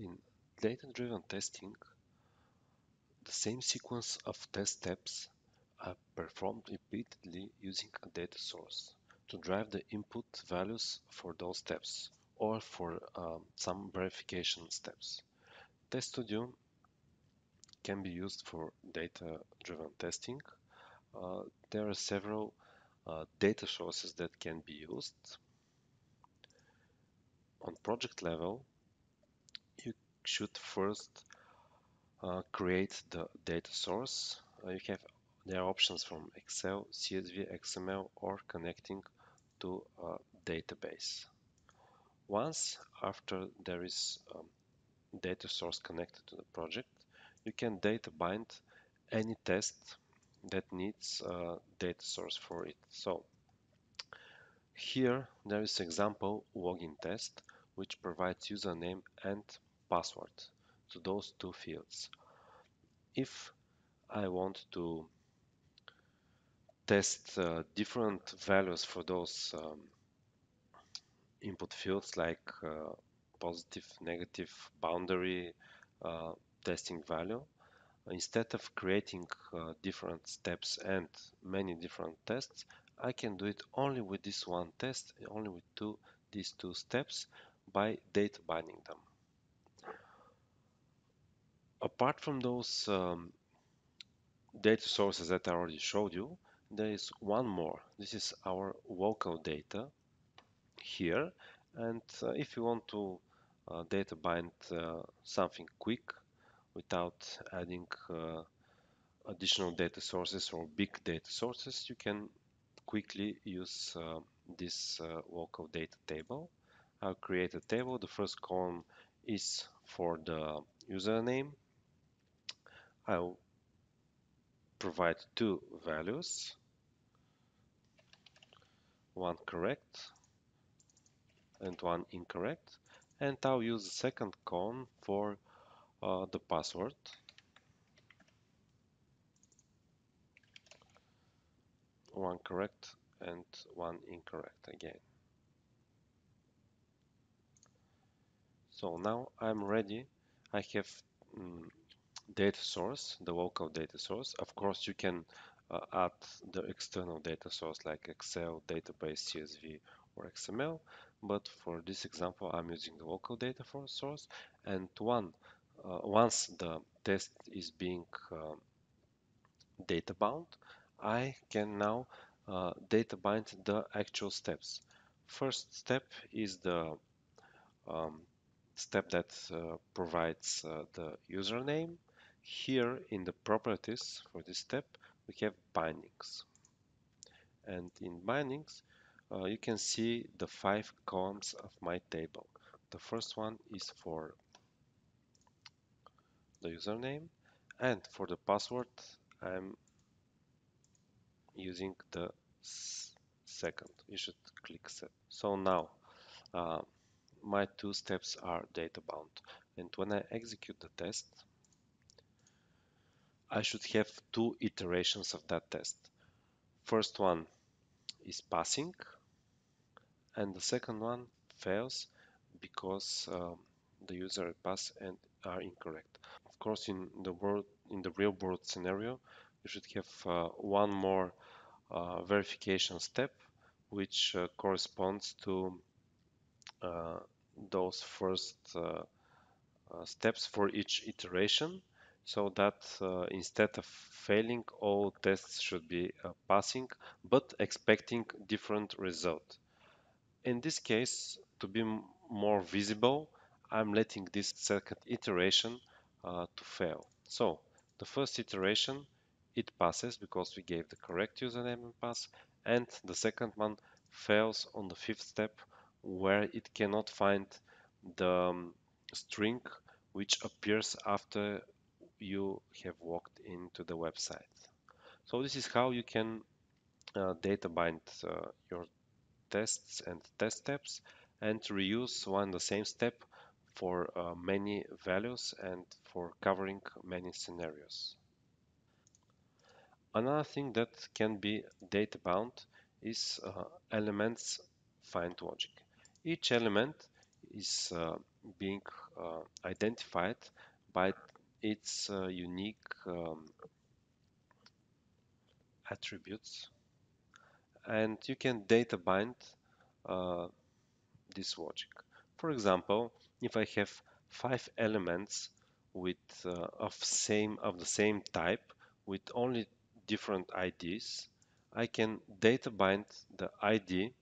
In data-driven testing, the same sequence of test steps are performed repeatedly using a data source to drive the input values for those steps or for um, some verification steps. Test Studio can be used for data-driven testing. Uh, there are several uh, data sources that can be used. On project level, you should first uh, create the data source. Uh, you have there are options from Excel, CSV, XML, or connecting to a database. Once after there is um, data source connected to the project, you can data bind any test that needs a data source for it. So here there is example login test which provides username and password to those two fields. If I want to test uh, different values for those um, input fields like uh, positive, negative, boundary uh, testing value. Instead of creating uh, different steps and many different tests, I can do it only with this one test, only with two these two steps by data binding them. Apart from those um, data sources that I already showed you, there is one more. This is our local data here. And uh, if you want to uh, data bind uh, something quick without adding uh, additional data sources or big data sources, you can quickly use uh, this uh, local data table. I'll create a table. The first column is for the username. I'll provide two values, one correct and one incorrect. And I'll use the second column for uh, the password. One correct and one incorrect again. So now I'm ready. I have um, data source, the local data source. Of course, you can uh, add the external data source like Excel, database, CSV, or XML. But for this example, I'm using the local data source. And one, uh, once the test is being uh, data bound, I can now uh, data bind the actual steps. First step is the um, step that uh, provides uh, the username. Here in the properties for this step, we have bindings. And in bindings, uh, you can see the five columns of my table. The first one is for the username and for the password I'm using the second. You should click set. So now uh, my two steps are data bound and when I execute the test I should have two iterations of that test. First one is passing and the second one fails because um, the user pass and are incorrect. Of course, in the world, in the real world scenario, you should have uh, one more uh, verification step, which uh, corresponds to uh, those first uh, uh, steps for each iteration so that uh, instead of failing all tests should be uh, passing but expecting different result in this case, to be more visible, I'm letting this second iteration uh, to fail. So the first iteration, it passes because we gave the correct username and pass, and the second one fails on the fifth step where it cannot find the um, string which appears after you have walked into the website. So this is how you can uh, data bind uh, your tests and test steps and reuse one the same step for uh, many values and for covering many scenarios. Another thing that can be data bound is uh, elements find logic. Each element is uh, being uh, identified by its uh, unique um, attributes and you can data bind uh, this logic. For example, if I have five elements with uh, of same of the same type with only different IDs, I can data bind the ID.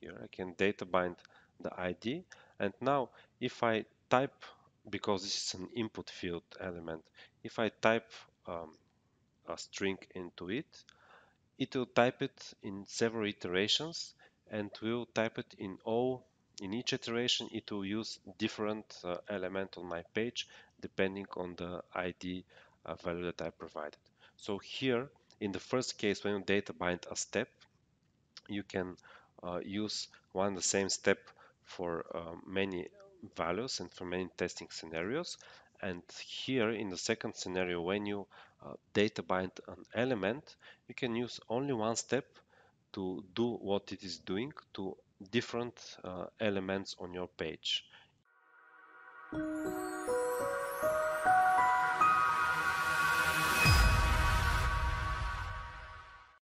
Here I can data bind the ID and now if I type because this is an input field element if I type um, a string into it it will type it in several iterations and will type it in all in each iteration it will use different uh, element on my page depending on the ID uh, value that I provided. So here in the first case when you data bind a step you can uh, use one the same step for uh, many values and for many testing scenarios and here in the second scenario when you uh, data bind an element you can use only one step to do what it is doing to different uh, elements on your page.